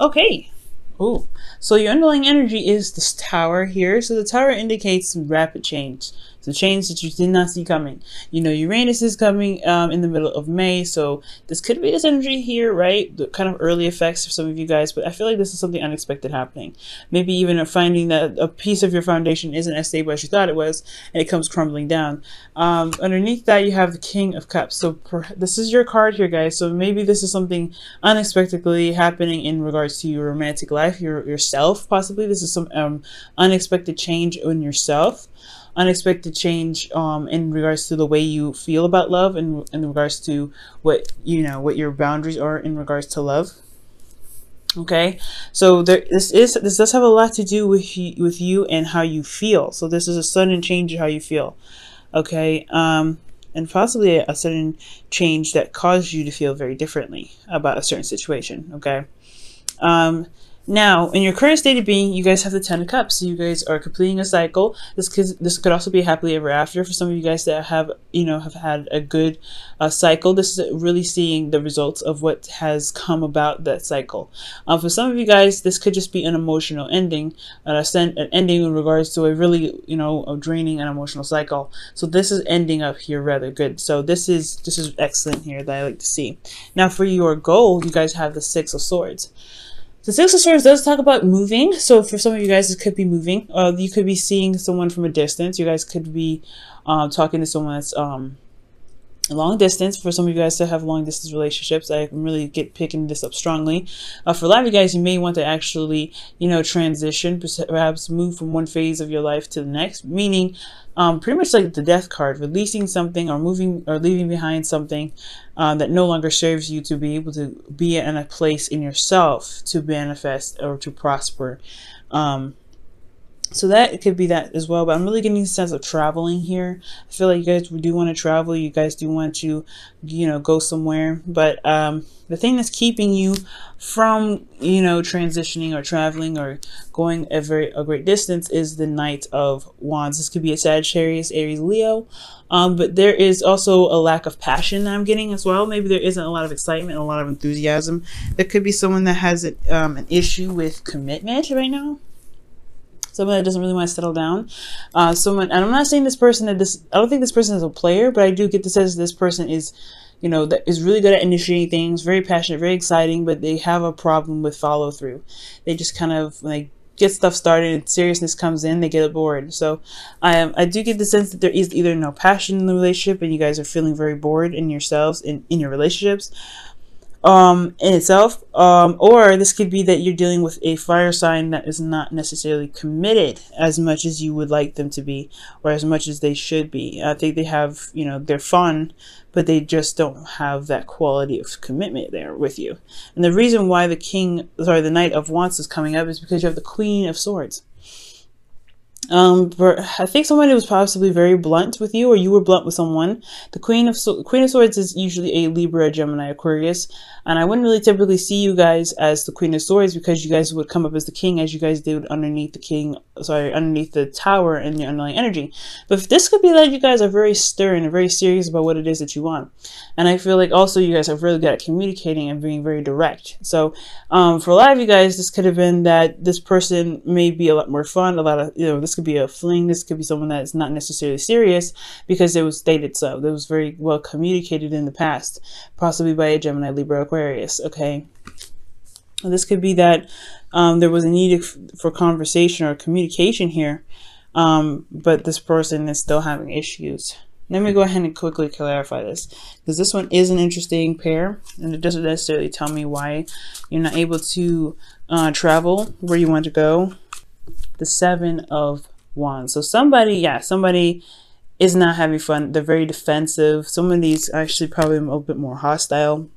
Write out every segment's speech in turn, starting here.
Okay. Oh, so your underlying energy is this tower here. So the tower indicates rapid change. So change that you did not see coming. You know, Uranus is coming um, in the middle of May. So this could be this energy here, right? The kind of early effects for some of you guys. But I feel like this is something unexpected happening. Maybe even a finding that a piece of your foundation isn't as stable as you thought it was. And it comes crumbling down. Um, underneath that, you have the King of Cups. So this is your card here, guys. So maybe this is something unexpectedly happening in regards to your romantic life, your yourself, possibly. This is some um, unexpected change in yourself unexpected change um, in regards to the way you feel about love and in, regards to what you know what your boundaries are in regards to love. Okay? So there this is this does have a lot to do with you, with you and how you feel. So this is a sudden change in how you feel. Okay? Um and possibly a sudden change that caused you to feel very differently about a certain situation. Okay? Um now, in your current state of being, you guys have the Ten of Cups. So you guys are completing a cycle. This could this could also be happily ever after for some of you guys that have you know have had a good uh, cycle. This is really seeing the results of what has come about that cycle. Um, for some of you guys, this could just be an emotional ending, an, an ending in regards to a really you know a draining and emotional cycle. So this is ending up here rather good. So this is this is excellent here that I like to see. Now for your goal, you guys have the Six of Swords. The Six of Swords does talk about moving. So for some of you guys, it could be moving. Uh, you could be seeing someone from a distance. You guys could be um, talking to someone that's um, long distance. For some of you guys to have long distance relationships i really get picking this up strongly. Uh, for a lot of you guys you may want to actually you know transition perhaps move from one phase of your life to the next meaning um, pretty much like the death card releasing something or moving or leaving behind something uh, that no longer serves you to be able to be in a place in yourself to manifest or to prosper. Um, so that could be that as well but i'm really getting a sense of traveling here. I feel like you guys do want to travel you guys do want to you know go somewhere but um the thing that's keeping you from you know transitioning or traveling or going a very a great distance is the knight of wands. This could be a sagittarius aries leo um but there is also a lack of passion i'm getting as well. Maybe there isn't a lot of excitement a lot of enthusiasm. There could be someone that has a, um, an issue with commitment right now someone that doesn't really want to settle down. Uh, someone, and I'm not saying this person that this, I don't think this person is a player, but I do get the sense this person is, you know, that is really good at initiating things, very passionate, very exciting, but they have a problem with follow through. They just kind of like get stuff started and seriousness comes in, they get bored. So I um, I do get the sense that there is either no passion in the relationship and you guys are feeling very bored in yourselves in, in your relationships, um, in itself, um, or this could be that you're dealing with a fire sign that is not necessarily committed as much as you would like them to be, or as much as they should be. I think they have, you know, they're fun, but they just don't have that quality of commitment there with you. And the reason why the king, sorry, the knight of wands is coming up is because you have the queen of swords. Um, I think somebody was possibly very blunt with you, or you were blunt with someone. The Queen of so Queen of Swords is usually a Libra, Gemini, Aquarius, and I wouldn't really typically see you guys as the Queen of Swords because you guys would come up as the King, as you guys did underneath the King, sorry, underneath the Tower and the underlying energy. But this could be that you guys are very stern and very serious about what it is that you want, and I feel like also you guys are really good at communicating and being very direct. So, um, for a lot of you guys, this could have been that this person may be a lot more fun, a lot of you know this could be a fling. This could be someone that is not necessarily serious because it was stated so. That was very well communicated in the past, possibly by a Gemini, Libra, Aquarius. Okay. This could be that um, there was a need for conversation or communication here, um, but this person is still having issues. Let me go ahead and quickly clarify this because this one is an interesting pair and it doesn't necessarily tell me why you're not able to uh, travel where you want to go. The Seven of Wands. So somebody, yeah, somebody is not having fun. They're very defensive. Some of these actually probably a little bit more hostile.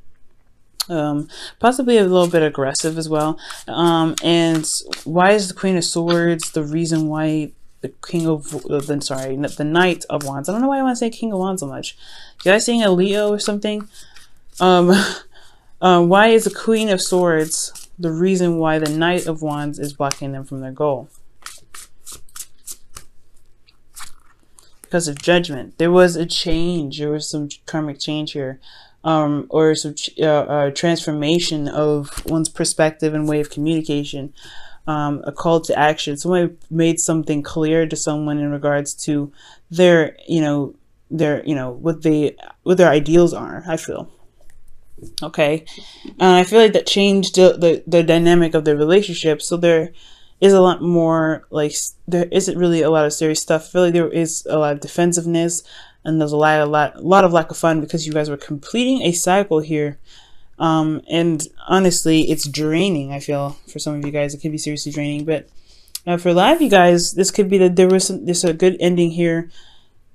Um, possibly a little bit aggressive as well. Um, and why is the Queen of Swords the reason why the King of, uh, then sorry, the Knight of Wands. I don't know why I want to say King of Wands so much. You guys seeing a Leo or something? Um, uh, why is the Queen of Swords the reason why the Knight of Wands is blocking them from their goal? because of judgment. There was a change. There was some karmic change here. um, or some uh, uh, transformation of one's perspective and way of communication. Um, a call to action. Somebody made something clear to someone in regards to their, you know, their, you know, what they, what their ideals are. I feel. Okay, uh, I feel like that changed the, the the dynamic of the relationship. So there is a lot more like there isn't really a lot of serious stuff. I feel like there is a lot of defensiveness, and there's a lot, a lot, a lot of lack of fun because you guys were completing a cycle here. Um, and honestly, it's draining. I feel for some of you guys, it could be seriously draining. But uh, for a lot of you guys, this could be that there was some, there's a good ending here,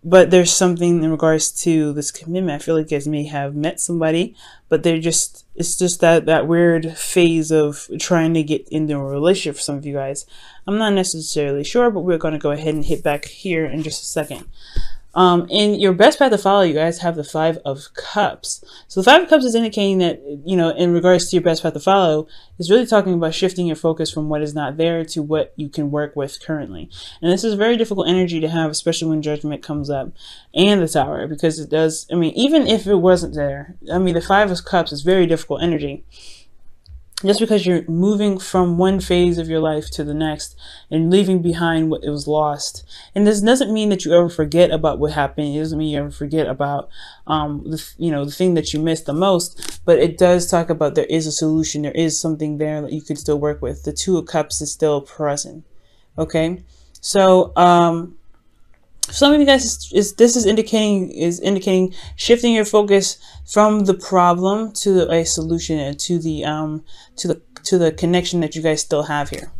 but there's something in regards to this commitment. I feel like you guys may have met somebody, but they're just it's just that that weird phase of trying to get into a relationship for some of you guys. I'm not necessarily sure, but we're to go ahead and hit back here in just a second. Um, in your best path to follow, you guys have the Five of Cups. So the Five of Cups is indicating that, you know, in regards to your best path to follow, is really talking about shifting your focus from what is not there to what you can work with currently. And this is very difficult energy to have, especially when judgment comes up and the Tower, because it does, I mean, even if it wasn't there, I mean, the Five of Cups is very difficult energy just because you're moving from one phase of your life to the next and leaving behind what it was lost. And this doesn't mean that you ever forget about what happened. It doesn't mean you ever forget about, um, the, you know, the thing that you missed the most, but it does talk about there is a solution. There is something there that you could still work with. The two of cups is still present. Okay. So, um, some of you guys is, is, this is indicating is indicating shifting your focus from the problem to a solution and to the um to the to the connection that you guys still have here.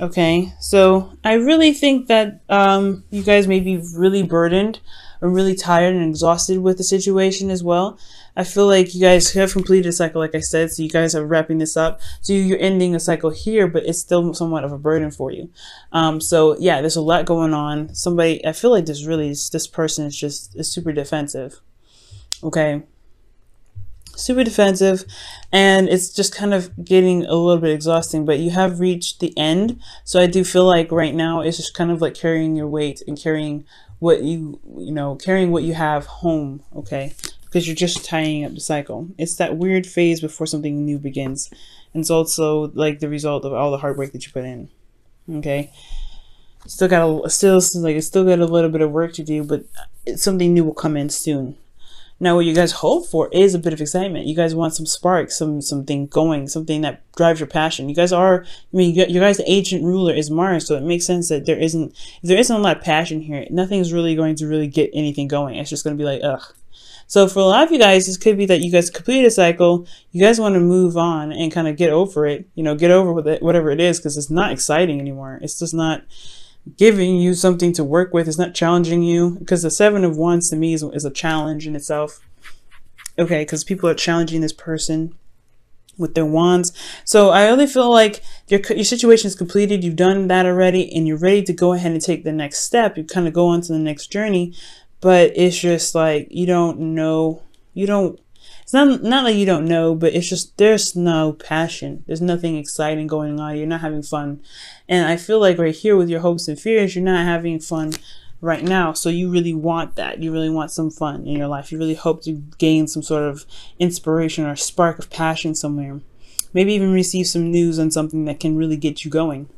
Okay so i really think that um you guys may be really burdened or really tired and exhausted with the situation as well I feel like you guys have completed a cycle, like I said, so you guys are wrapping this up. So you're ending a cycle here, but it's still somewhat of a burden for you. Um, so yeah, there's a lot going on. Somebody, I feel like this really is, this person is just is super defensive. Okay. Super defensive, and it's just kind of getting a little bit exhausting, but you have reached the end. So I do feel like right now it's just kind of like carrying your weight and carrying what you, you know, carrying what you have home. Okay because you're just tying up the cycle. It's that weird phase before something new begins. And it's also like the result of all the hard work that you put in. Okay. Still got a still like it's still got a little bit of work to do, but something new will come in soon. Now, what you guys hope for is a bit of excitement. You guys want some spark, some something going, something that drives your passion. You guys are, I mean, you, guys' the ancient ruler is Mars, so it makes sense that there isn't, there isn't a lot of passion here, nothing's really going to really get anything going. It's just going to be like, ugh, so for a lot of you guys, this could be that you guys completed a cycle, you guys want to move on and kind of get over it, you know, get over with it, whatever it is, because it's not exciting anymore. It's just not giving you something to work with. It's not challenging you because the seven of wands to me is, is a challenge in itself. Okay, because people are challenging this person with their wands. So I really feel like your, your situation is completed. You've done that already and you're ready to go ahead and take the next step. You kind of go on to the next journey but it's just like you don't know you don't it's not not like you don't know but it's just there's no passion. There's nothing exciting going on. You're not having fun. And i feel like right here with your hopes and fears you're not having fun right now. So you really want that. You really want some fun in your life. You really hope to gain some sort of inspiration or spark of passion somewhere. Maybe even receive some news on something that can really get you going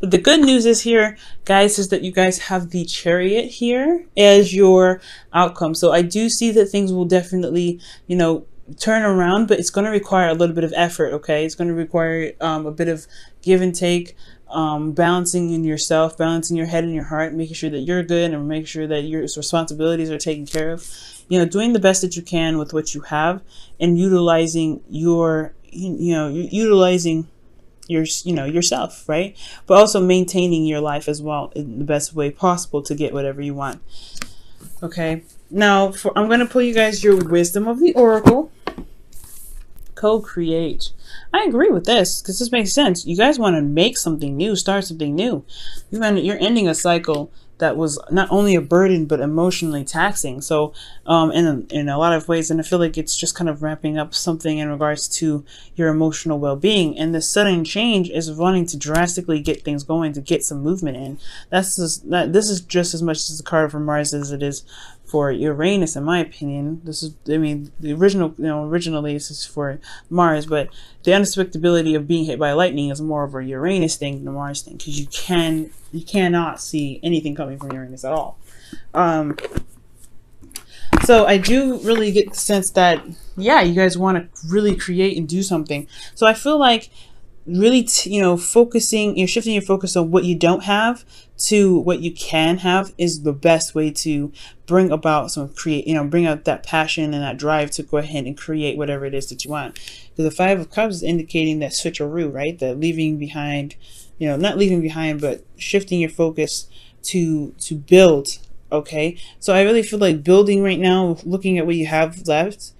but the good news is here, guys, is that you guys have the chariot here as your outcome. So I do see that things will definitely, you know, turn around, but it's going to require a little bit of effort, okay? It's going to require um, a bit of give and take, um, balancing in yourself, balancing your head and your heart, making sure that you're good and making sure that your responsibilities are taken care of. You know, doing the best that you can with what you have and utilizing your, you know, utilizing your you know yourself right? But also maintaining your life as well in the best way possible to get whatever you want. Okay. Now for i'm going to pull you guys your wisdom of the oracle. Co-create. I agree with this because this makes sense. You guys want to make something new start something new. You're ending a cycle that was not only a burden but emotionally taxing. So, um, in in a lot of ways, and I feel like it's just kind of wrapping up something in regards to your emotional well being. And the sudden change is wanting to drastically get things going to get some movement in. That's just, that. This is just as much as the card from Mars as it is for Uranus, in my opinion. This is, I mean, the original, you know, originally this is for Mars, but the unexpectability of being hit by lightning is more of a Uranus thing than a Mars thing because you can, you cannot see anything coming from Uranus at all. Um, so I do really get the sense that, yeah, you guys want to really create and do something. So I feel like really, t- you know, focusing, you're shifting your focus on what you don't have to what you can have is the best way to bring about some create, you know, bring out that passion and that drive to go ahead and create whatever it is that you want. Because the Five of Cups is indicating that switcheroo, right? The leaving behind, you know, not leaving behind, but shifting your focus to to build. Okay, so I really feel like building right now, looking at what you have left,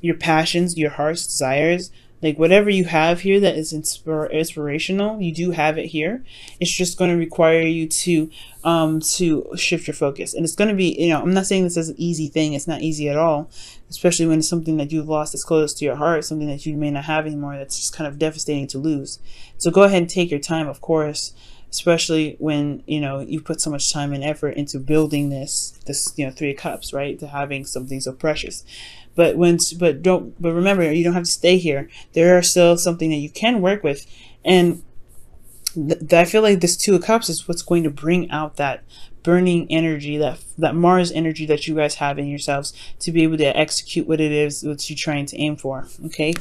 your passions, your heart's desires, like whatever you have here that is inspir- inspirational, you do have it here. It's just going to require you to um to shift your focus, and it's going to be you know I'm not saying this is an easy thing. It's not easy at all, especially when it's something that you've lost that's close to your heart, something that you may not have anymore. That's just kind of devastating to lose. So go ahead and take your time, of course especially when you know you put so much time and effort into building this this you know three cups right to having something so precious but when but don't but remember you don't have to stay here. There are still something that you can work with, and th- I feel like this two of cups is what's going to bring out that burning energy that that Mars energy that you guys have in yourselves to be able to execute what it is that you're trying to aim for. Okay.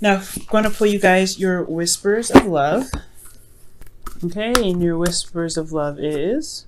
Now I'm going to pull you guys your whispers of love. Okay, and your whispers of love is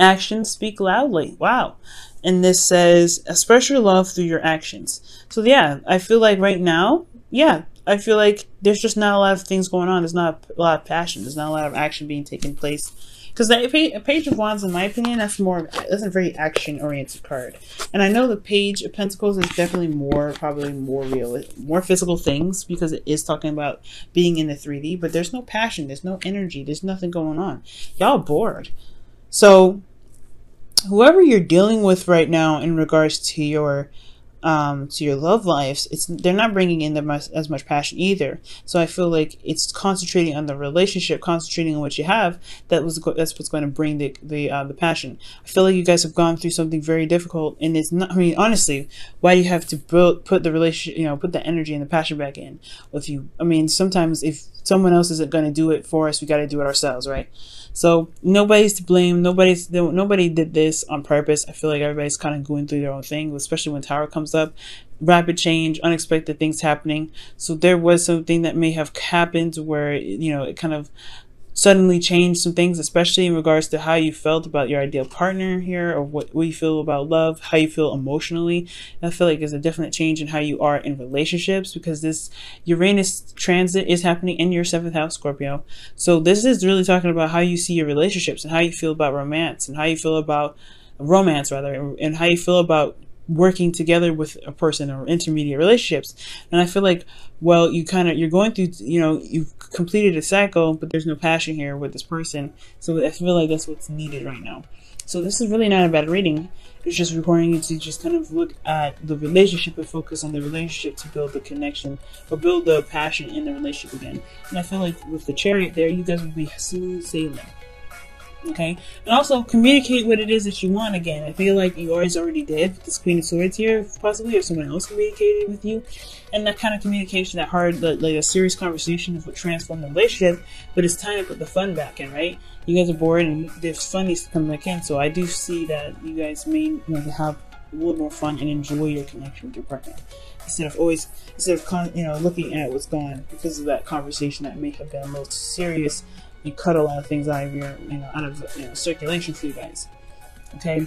actions speak loudly. Wow. And this says express your love through your actions. So yeah i feel like right now yeah i feel like there's just not a lot of things going on. There's not a lot of passion. There's not a lot of action being taken place. Because the page of wands in my opinion that's more that's a very action oriented card. And i know the page of pentacles is definitely more probably more real more physical things because it is talking about being in the 3d but there's no passion. There's no energy. There's nothing going on. Y'all bored. So whoever you're dealing with right now in regards to your um, to your love lives, it's they're not bringing in as much passion either. So I feel like it's concentrating on the relationship, concentrating on what you have. That was that's what's going to bring the the uh, the passion. I feel like you guys have gone through something very difficult, and it's not. I mean, honestly, why do you have to build put the relationship, you know, put the energy and the passion back in with you? I mean, sometimes if someone else isn't going to do it for us, we got to do it ourselves, right? So nobody's to blame. Nobody's nobody did this on purpose. I feel like everybody's kind of going through their own thing, especially when Tower comes up. Rapid change, unexpected things happening. So there was something that may have happened where you know it kind of suddenly change some things, especially in regards to how you felt about your ideal partner here or what, what you feel about love, how you feel emotionally. I feel like there's a definite change in how you are in relationships because this Uranus transit is happening in your seventh house, Scorpio. So this is really talking about how you see your relationships and how you feel about romance and how you feel about romance rather and how you feel about working together with a person or intermediate relationships. And I feel like, well, you kind of, you're going through, you know, you've completed a cycle, but there's no passion here with this person. So I feel like that's what's needed right now. So this is really not a bad reading. It's just requiring you to just kind of look at the relationship and focus on the relationship to build the connection or build the passion in the relationship again. And I feel like with the chariot there, you guys will be smooth sailing. Okay, and also communicate what it is that you want again. I feel like you always already did with this Queen of Swords here, possibly, or someone else communicated with you. And that kind of communication, that hard, like a serious conversation is what transformed the relationship. But it's time to put the fun back in, right? You guys are bored and there's fun needs to come back in. So I do see that you guys may you know, have a little more fun and enjoy your connection with your partner instead of always instead of you know looking at what's gone because of that conversation that may have been a little serious you cut a lot of things out of your, you know, out of you know, circulation for you guys. Okay.